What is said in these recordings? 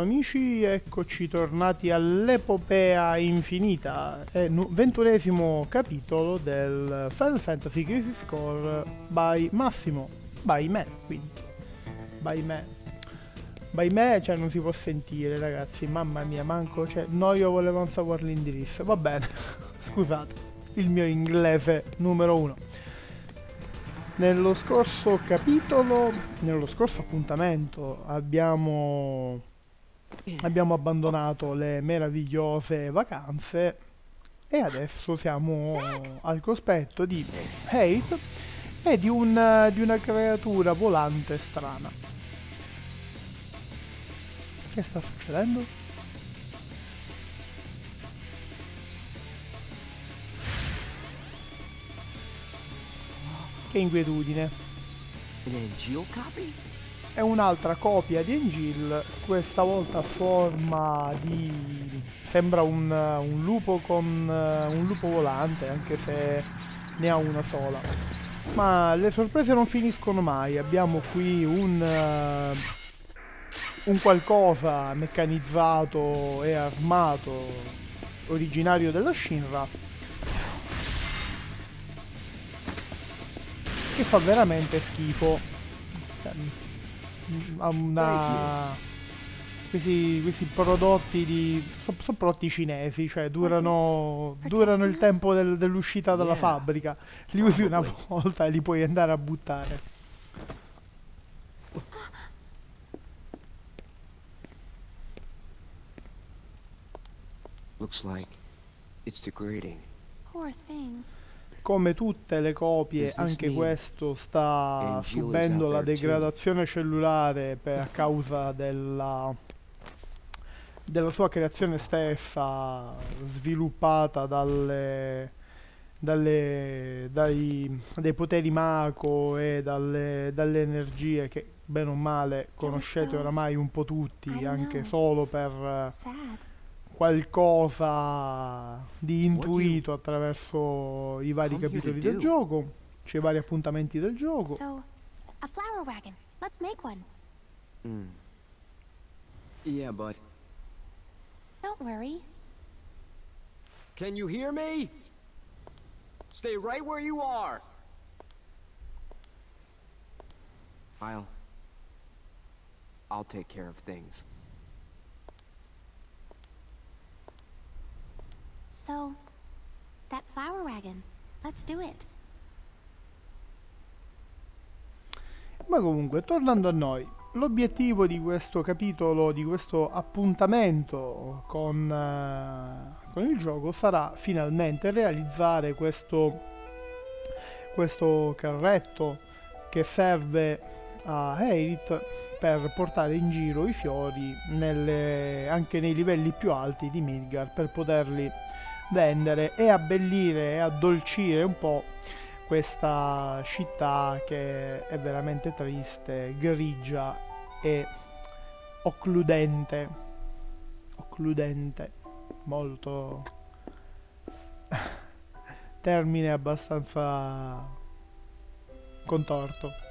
Amici, eccoci tornati all'epopea infinita, è ventunesimo capitolo del Final Fantasy Crisis Core by Massimo, by me, quindi, by me. By me, cioè non si può sentire ragazzi, mamma mia, manco, cioè, no io volevo non sapere l'indirizzo, va bene, scusate, il mio inglese numero uno. Nello scorso capitolo, nello scorso appuntamento abbiamo abbiamo abbandonato le meravigliose vacanze e adesso siamo al cospetto di Hate e di, un, di una creatura volante strana. Che sta succedendo? Che inquietudine. Copy? È un'altra copia di Engil, questa volta a forma di... sembra un, un lupo con un lupo volante, anche se ne ha una sola. Ma le sorprese non finiscono mai, abbiamo qui un, uh, un qualcosa meccanizzato e armato originario della Shinra che fa veramente schifo una questi, questi, prodotti di sono so prodotti cinesi cioè durano, durano il tempo del, dell'uscita dalla fabbrica. Li usi una volta e li puoi andare a buttare. Looks like it's degrading. Poor thing come tutte le copie anche questo sta subendo la degradazione cellulare per a causa della, della sua creazione stessa sviluppata dalle, dalle, dai, dai poteri Mako e dalle, dalle energie che bene o male conoscete oramai un po' tutti anche solo per qualcosa di intuito attraverso i vari capitoli del gioco, cioè i vari appuntamenti del gioco. So, a flower wagon. Let's make one. Mm. Yeah, but Don't worry. Can you hear me? Stay right where you are. I'll I'll take care of things. So, that flower wagon. Let's do it. Ma comunque, tornando a noi, l'obiettivo di questo capitolo, di questo appuntamento con, uh, con il gioco sarà finalmente realizzare questo, questo carretto che serve a Aerith per portare in giro i fiori nelle, anche nei livelli più alti di Midgar per poterli vendere e abbellire e addolcire un po' questa città che è veramente triste, grigia e occludente. Occludente, molto termine abbastanza contorto.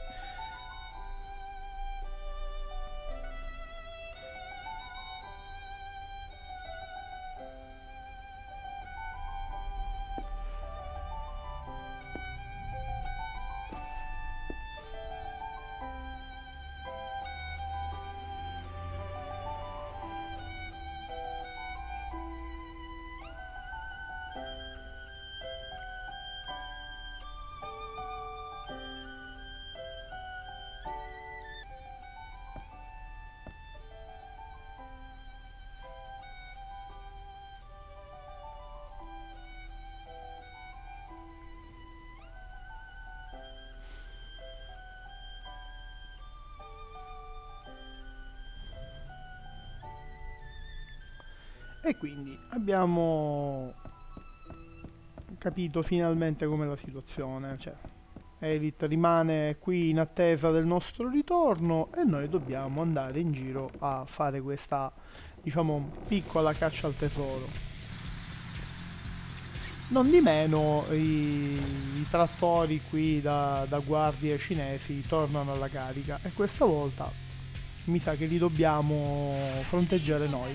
E quindi abbiamo capito finalmente com'è la situazione. Cioè, Elite rimane qui in attesa del nostro ritorno e noi dobbiamo andare in giro a fare questa, diciamo, piccola caccia al tesoro. Non di meno i, i trattori qui da, da guardie cinesi tornano alla carica e questa volta mi sa che li dobbiamo fronteggiare noi.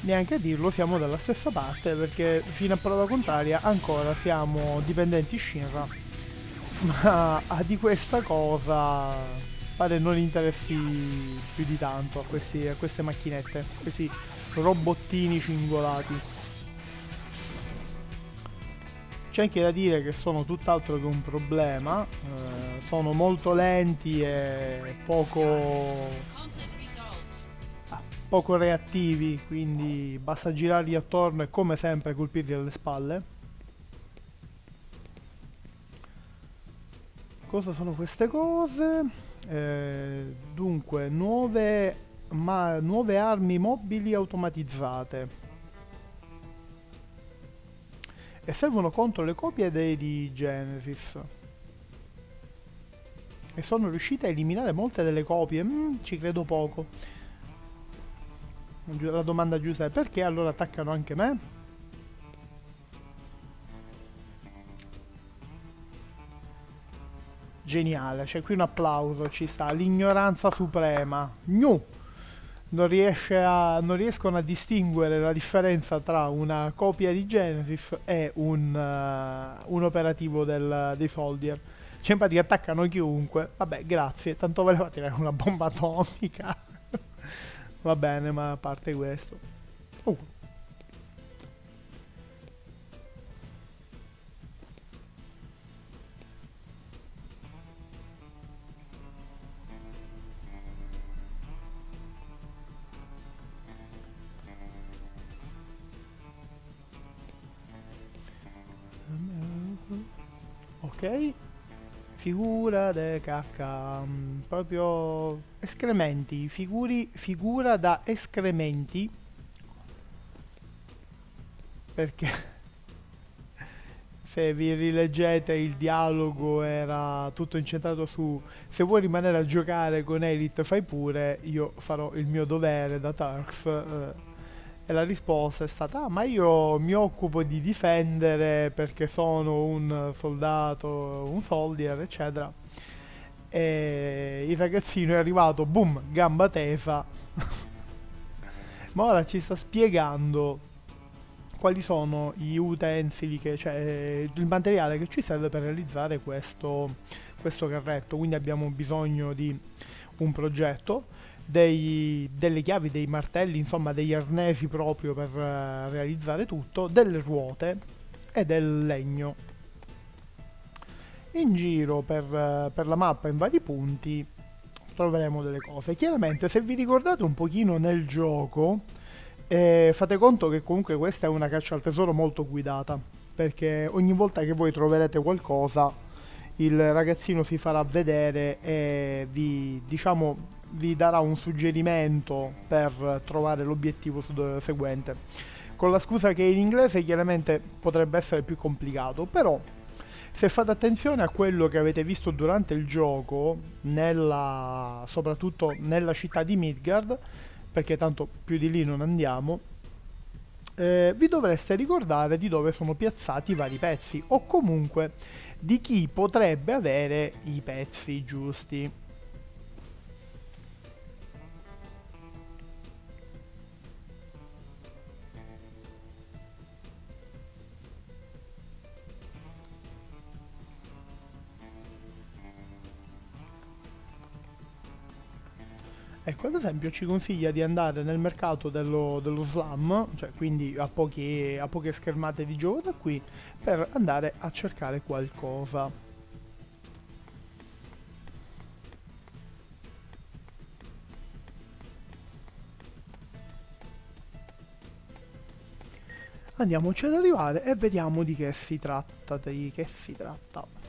Neanche a dirlo, siamo dalla stessa parte perché fino a prova contraria ancora siamo dipendenti Shinra. Ma a di questa cosa pare non interessi più di tanto a, questi, a queste macchinette, questi robottini cingolati. C'è anche da dire che sono tutt'altro che un problema, eh, sono molto lenti e poco, poco reattivi, quindi basta girarli attorno e come sempre colpirli alle spalle. Cosa sono queste cose? Eh, dunque, nuove, ma, nuove armi mobili automatizzate e servono contro le copie dei di Genesis. E sono riuscite a eliminare molte delle copie? Mm, ci credo poco. La domanda giusta è perché allora attaccano anche me? Geniale, c'è qui un applauso, ci sta, l'ignoranza suprema. Gnu! non, a, non, riescono a distinguere la differenza tra una copia di Genesis e un, uh, un operativo del, dei Soldier. Cioè, in pratica attaccano chiunque. Vabbè, grazie, tanto voleva tirare una bomba atomica. Va bene, ma a parte questo. Uh. ok figura de cacca um, proprio escrementi figuri, figura da escrementi. Perché se vi rileggete il dialogo era tutto incentrato su se vuoi rimanere a giocare con Elite fai pure io farò il mio dovere da Turks eh, e la risposta è stata, ah, ma io mi occupo di difendere perché sono un soldato, un soldier, eccetera. E il ragazzino è arrivato, boom, gamba tesa. ma ora ci sta spiegando quali sono gli utensili, che, cioè il materiale che ci serve per realizzare questo, questo carretto. Quindi abbiamo bisogno di un progetto dei, delle chiavi, dei martelli, insomma degli arnesi proprio per uh, realizzare tutto, delle ruote e del legno. In giro per, uh, per la mappa in vari punti troveremo delle cose. Chiaramente se vi ricordate un pochino nel gioco, eh, fate conto che comunque questa è una caccia al tesoro molto guidata, perché ogni volta che voi troverete qualcosa il ragazzino si farà vedere e vi diciamo vi darà un suggerimento per trovare l'obiettivo seguente. Con la scusa che in inglese chiaramente potrebbe essere più complicato, però se fate attenzione a quello che avete visto durante il gioco, nella, soprattutto nella città di Midgard, perché tanto più di lì non andiamo, eh, vi dovreste ricordare di dove sono piazzati i vari pezzi o comunque di chi potrebbe avere i pezzi giusti. Ecco, ad esempio ci consiglia di andare nel mercato dello, dello slam, cioè quindi a, pochi, a poche schermate di gioco da qui, per andare a cercare qualcosa. Andiamoci ad arrivare e vediamo di che si tratta, di che si tratta.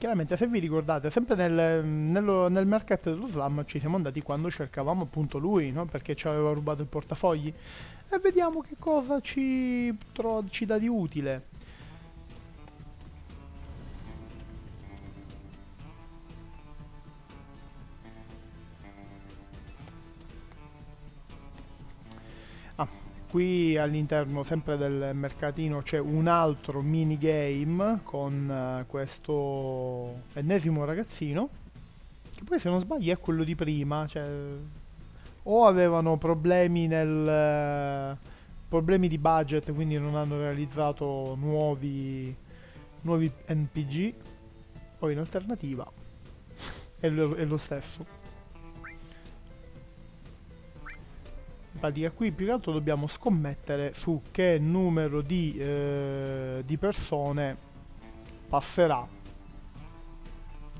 Chiaramente se vi ricordate, sempre nel, nello, nel mercato dello slam ci siamo andati quando cercavamo appunto lui, no? perché ci aveva rubato il portafogli. E vediamo che cosa ci, tro- ci dà di utile. Qui all'interno sempre del mercatino c'è un altro minigame con uh, questo ennesimo ragazzino che poi se non sbaglio è quello di prima cioè o avevano problemi nel problemi di budget quindi non hanno realizzato nuovi nuovi NPG o in alternativa è lo, è lo stesso pratica qui più che altro dobbiamo scommettere su che numero di, eh, di persone passerà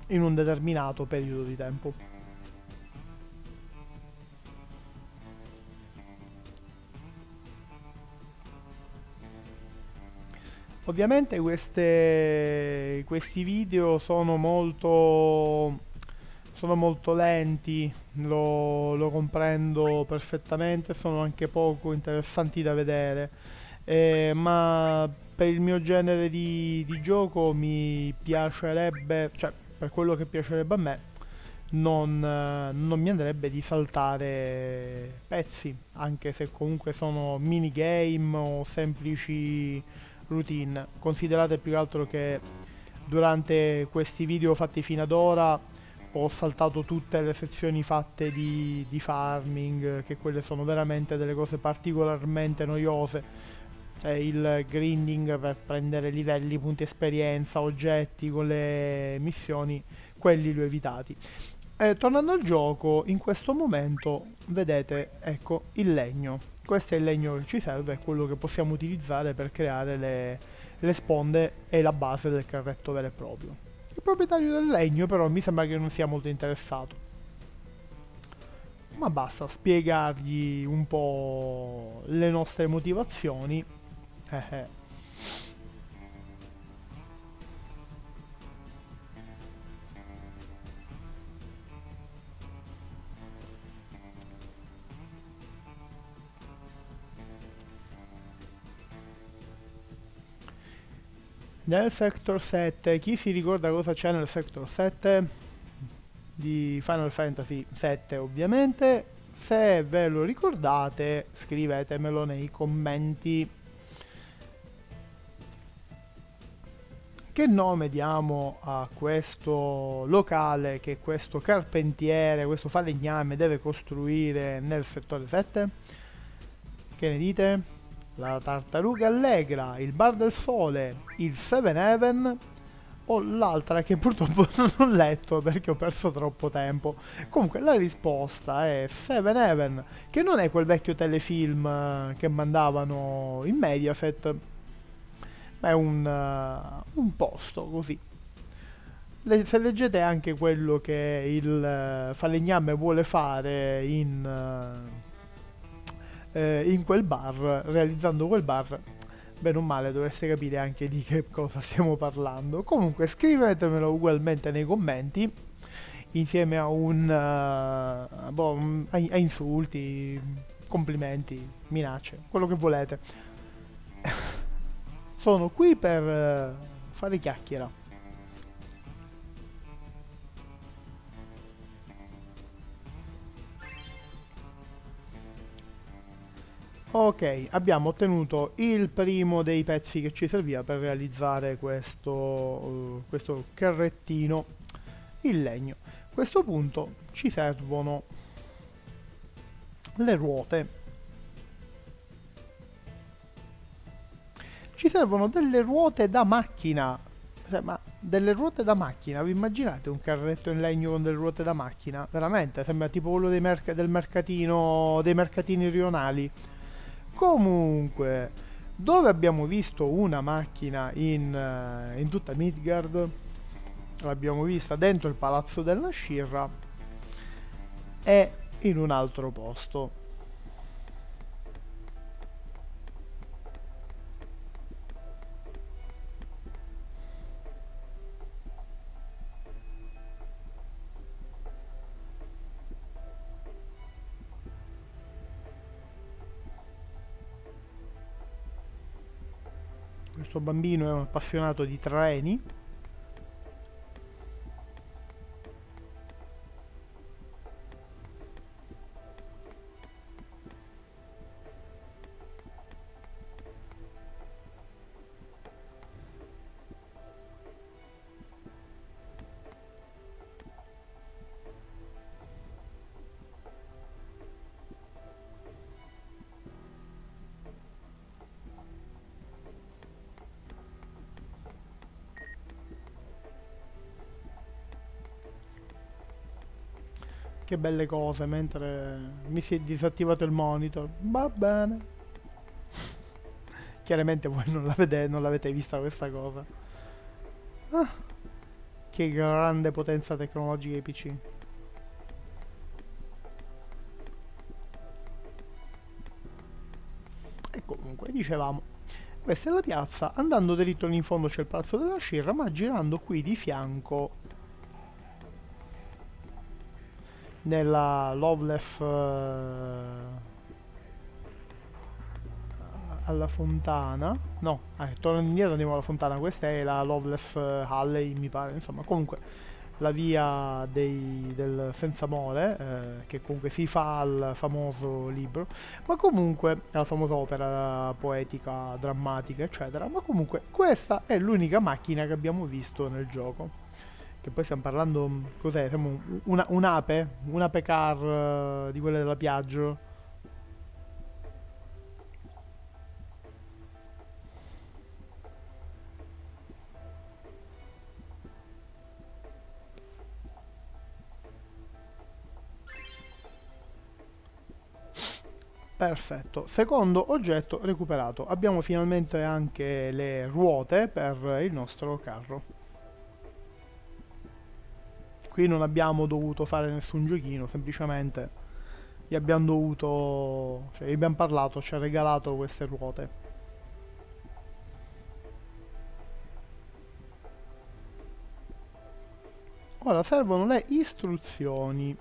in un determinato periodo di tempo. Ovviamente queste, questi video sono molto, sono molto lenti, lo, lo, comprendo perfettamente, sono anche poco interessanti da vedere, eh, ma per il mio genere di, di gioco mi piacerebbe, cioè per quello che piacerebbe a me, non, non, mi andrebbe di saltare pezzi, anche se comunque sono minigame o semplici routine. Considerate più che altro che durante questi video fatti fino ad ora ho saltato tutte le sezioni fatte di, di farming, che quelle sono veramente delle cose particolarmente noiose. Cioè il grinding per prendere livelli, punti esperienza, oggetti con le missioni, quelli li ho evitati. E tornando al gioco, in questo momento vedete, ecco, il legno questo è il legno che ci serve, è quello che possiamo utilizzare per creare le, le sponde e la base del carretto vero e proprio. Il proprietario del legno però mi sembra che non sia molto interessato. Ma basta spiegargli un po' le nostre motivazioni. Nel Sector 7, chi si ricorda cosa c'è nel Sector 7? Di Final Fantasy 7 ovviamente. Se ve lo ricordate scrivetemelo nei commenti. Che nome diamo a questo locale che questo carpentiere, questo falegname deve costruire nel settore 7? Che ne dite? La tartaruga allegra, il bar del sole, il Seven Heaven o l'altra che purtroppo non ho letto perché ho perso troppo tempo. Comunque la risposta è Seven Heaven, che non è quel vecchio telefilm eh, che mandavano in Mediaset, ma è un, uh, un posto così. Le, se leggete anche quello che il uh, falegname vuole fare in... Uh, eh, in quel bar, realizzando quel bar, bene o male dovreste capire anche di che cosa stiamo parlando. Comunque scrivetemelo ugualmente nei commenti, insieme a un... Uh, boh, a, a insulti, complimenti, minacce, quello che volete. Sono qui per uh, fare chiacchiera. Ok, abbiamo ottenuto il primo dei pezzi che ci serviva per realizzare questo, uh, questo carrettino, il legno. A questo punto ci servono le ruote. Ci servono delle ruote da macchina. Cioè, ma delle ruote da macchina, vi immaginate un carretto in legno con delle ruote da macchina? Veramente, sembra tipo quello merc del mercatino, dei mercatini rionali Comunque, dove abbiamo visto una macchina in, uh, in tutta Midgard, l'abbiamo vista dentro il palazzo della Shirra e in un altro posto. Bambino è un appassionato di treni che belle cose mentre mi si è disattivato il monitor. Va bene. Chiaramente voi non l'avete, vista questa cosa. Ah, che grande potenza tecnologica i PC. E comunque, dicevamo, questa è la piazza, andando dritto in fondo c'è il palazzo della Scirra, ma girando qui di fianco nella Loveless uh, alla fontana. No, ah, torno indietro andiamo alla fontana. Questa è la Loveless uh, Halley mi pare insomma. Comunque la via dei, del senza amore eh, che comunque si fa al famoso libro ma comunque alla famosa opera poetica drammatica eccetera. Ma comunque questa è l'unica macchina che abbiamo visto nel gioco che poi stiamo parlando cos'è siamo una, un'ape un'ape car uh, di quelle della Piaggio Perfetto, secondo oggetto recuperato. Abbiamo finalmente anche le ruote per il nostro carro. Qui non abbiamo dovuto fare nessun giochino, semplicemente gli abbiamo dovuto... cioè gli abbiamo parlato, ci ha regalato queste ruote. Ora servono le istruzioni.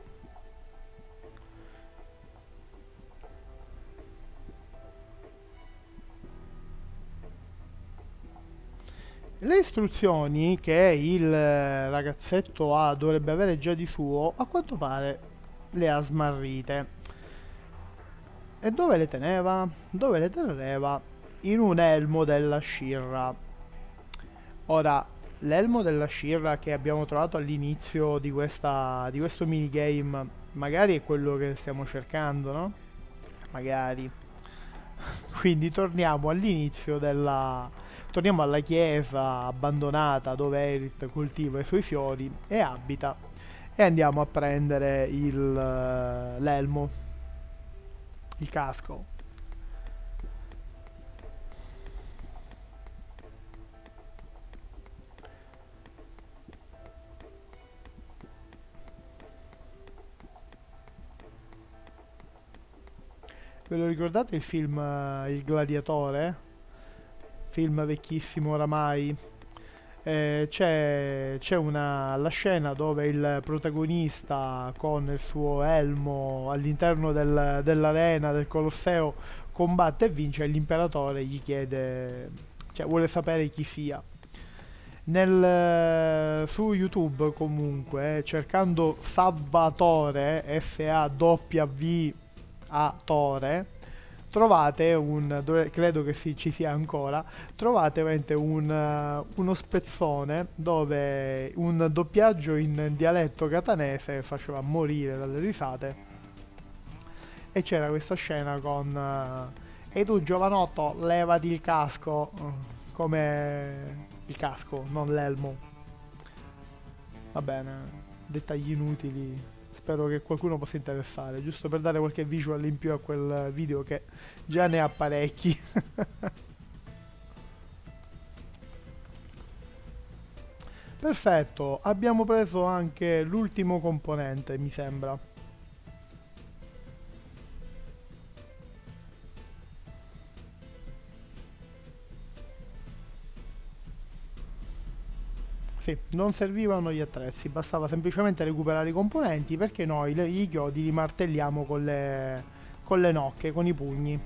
Istruzioni che il ragazzetto ha, dovrebbe avere già di suo, a quanto pare le ha smarrite. E dove le teneva? Dove le teneva? In un elmo della Shirra. Ora, l'elmo della Shirra che abbiamo trovato all'inizio di, di questo minigame, magari è quello che stiamo cercando, no? Magari. Quindi torniamo all'inizio della Torniamo alla chiesa abbandonata dove Erit coltiva i suoi fiori e abita e andiamo a prendere eh, l'elmo, il casco. Ve lo ricordate il film uh, Il Gladiatore? film vecchissimo oramai. Eh, c'è, c'è una, la scena dove il protagonista con il suo elmo all'interno del, dell'arena del Colosseo combatte e vince e l'imperatore gli chiede, cioè vuole sapere chi sia. Nel, su YouTube comunque cercando Salvatore S-A-W A Tore trovate un, credo che sì, ci sia ancora, trovate un, uh, uno spezzone dove un doppiaggio in dialetto catanese faceva morire dalle risate e c'era questa scena con e tu giovanotto levati il casco uh, come il casco, non l'elmo. Va bene, dettagli inutili spero che qualcuno possa interessare, giusto per dare qualche visual in più a quel video che già ne ha parecchi. Perfetto, abbiamo preso anche l'ultimo componente, mi sembra. Sì, non servivano gli attrezzi, bastava semplicemente recuperare i componenti perché noi le, i chiodi li martelliamo con le, con le nocche, con i pugni.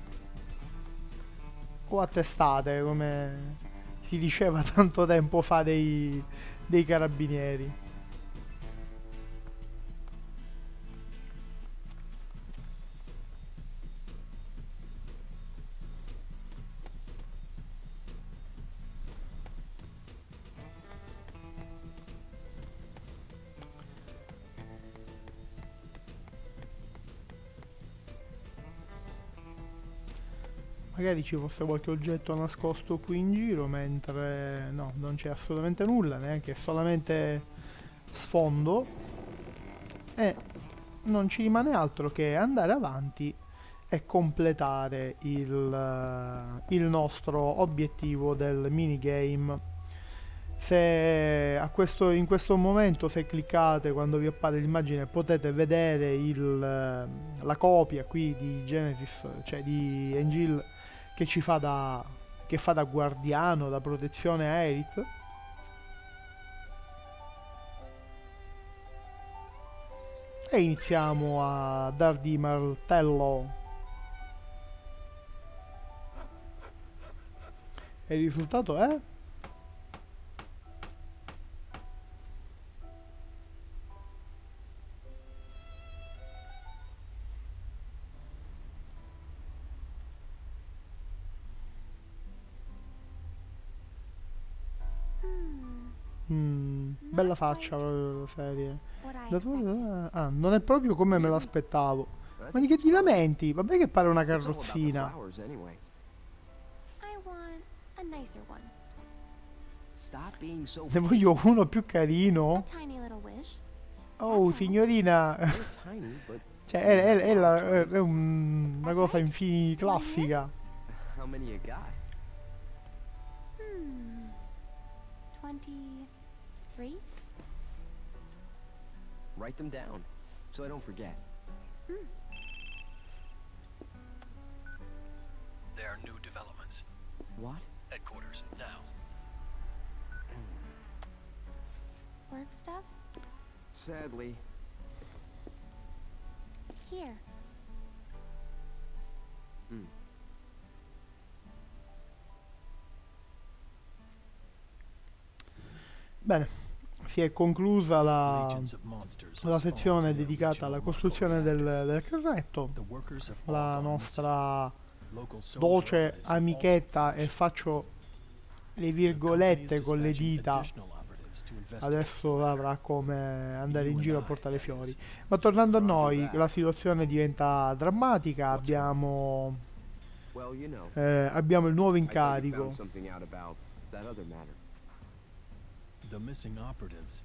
O a testate, come si diceva tanto tempo fa dei, dei carabinieri. Magari ci fosse qualche oggetto nascosto qui in giro mentre no non c'è assolutamente nulla neanche solamente sfondo. E non ci rimane altro che andare avanti e completare il, il nostro obiettivo del minigame. Se questo, in questo momento se cliccate quando vi appare l'immagine potete vedere il, la copia qui di Genesis cioè di Angel che ci fa da che fa da guardiano da protezione a Erith e iniziamo a dargli martello. E il risultato è Mm, bella faccia proprio la serie. Da dove- Ah, non è proprio come me l'aspettavo. Ma di che ti lamenti? Vabbè che pare una carrozzina. Ne voglio uno più carino. Oh, signorina. Cioè, è, è- è la- è- un- una cosa infini classica. how many you got? Hmm. Twenty-three? Write them down so I don't forget. There are new developments. What? Headquarters, now. Work stuff? Sadly, Here. Hmm. Bene, si è conclusa la, la sezione dedicata alla costruzione del, del carretto. La nostra dolce amichetta e faccio le virgolette con le dita. adesso avrà come andare in giro a portare fiori. Ma tornando a noi, la situazione diventa drammatica, abbiamo, eh, abbiamo il nuovo incarico. The missing operatives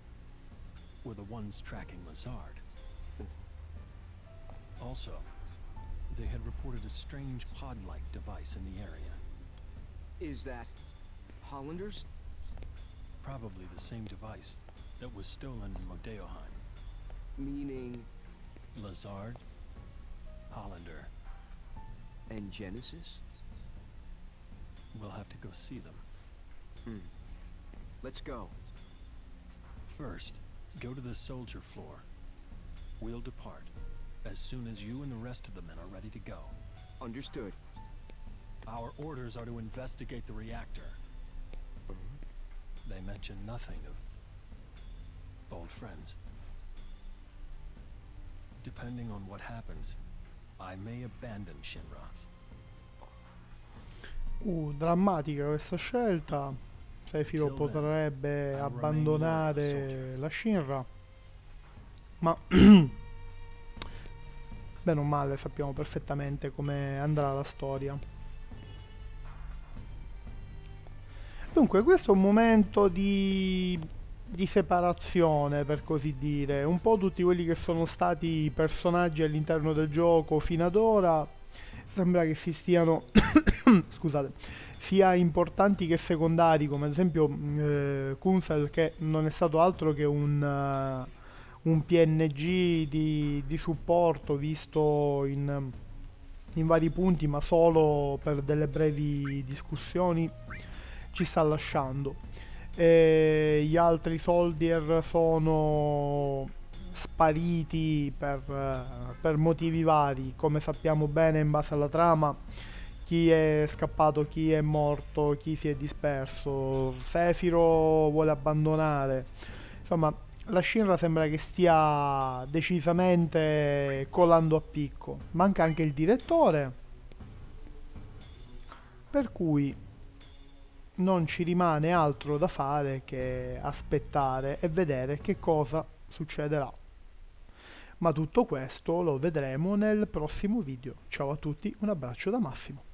were the ones tracking Lazard. Also, they had reported a strange pod-like device in the area. Is that Hollanders? Probably the same device that was stolen in Modeoheim. Meaning Lazard, Hollander, and Genesis? we'll have to go see them. Hmm. Let's go. First, go to the soldier floor. We'll depart as soon as you and the rest of the men are ready to go. Understood. Our orders are to investigate the reactor. They mention nothing of old friends. Depending on what happens, I may abandon Shinra. Uh, drammatica questa scelta. Sefiro potrebbe abbandonare la Shinra. Ma bene o male sappiamo perfettamente come andrà la storia. Dunque, questo è un momento di, di separazione, per così dire. Un po' tutti quelli che sono stati i personaggi all'interno del gioco fino ad ora. Sembra che si stiano. scusate. Sia importanti che secondari, come ad esempio mh, eh, Kunsel, che non è stato altro che un. eh, un PNG di, di supporto visto in, in vari punti ma solo per delle brevi discussioni ci sta lasciando e gli altri soldier sono spariti per, per motivi vari come sappiamo bene in base alla trama chi è scappato, chi è morto, chi si è disperso Sefiro vuole abbandonare insomma la Shinra sembra che stia decisamente colando a picco. Manca anche il direttore. Per cui non ci rimane altro da fare che aspettare e vedere che cosa succederà. Ma tutto questo lo vedremo nel prossimo video. Ciao a tutti, un abbraccio da Massimo.